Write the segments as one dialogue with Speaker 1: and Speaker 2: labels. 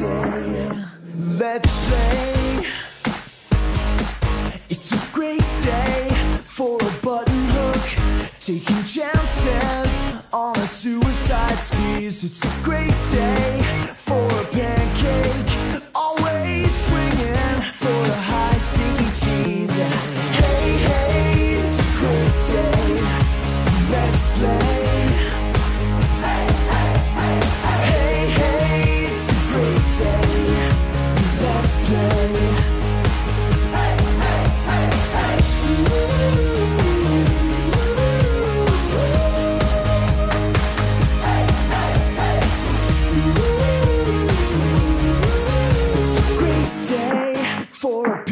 Speaker 1: Let's play. It's a great day for a button hook. Taking chances on a suicide squeeze. It's a great day for a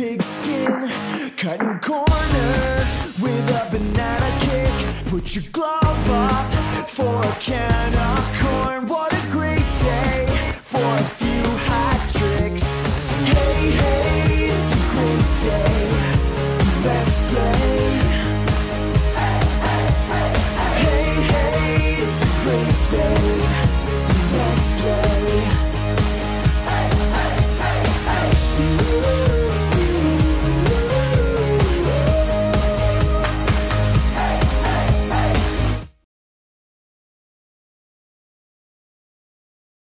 Speaker 1: pigskin, cutting corners with a banana kick. Put your glove up for a can of corn. What a